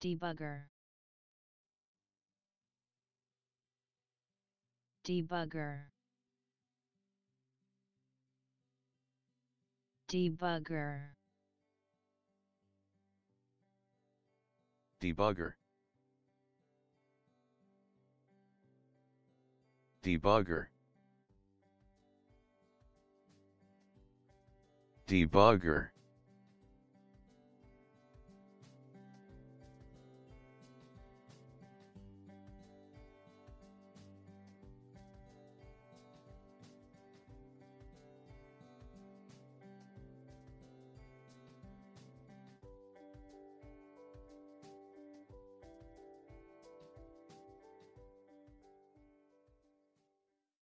Debugger. Debugger. Debugger. Debugger. Debugger. Debugger.